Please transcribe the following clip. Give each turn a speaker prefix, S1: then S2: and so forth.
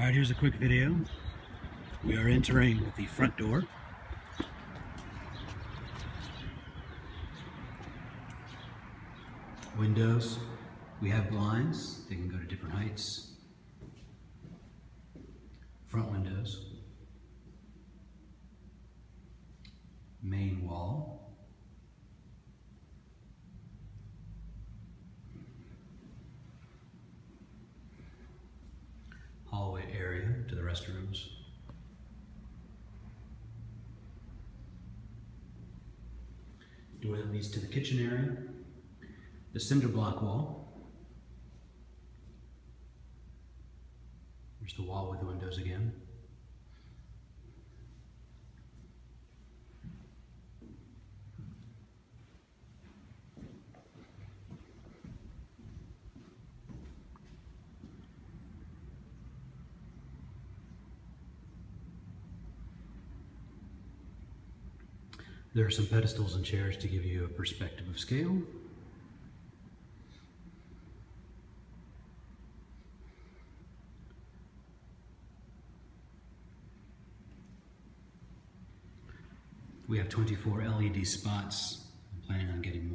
S1: All right, here's a quick video. We are entering the front door. Windows. We have blinds. They can go to different heights. Front windows. Main wall. hallway area to the restrooms. Door that leads to the kitchen area. The cinder block wall. There's the wall with the windows again. There are some pedestals and chairs to give you a perspective of scale. We have 24 LED spots. I'm planning on getting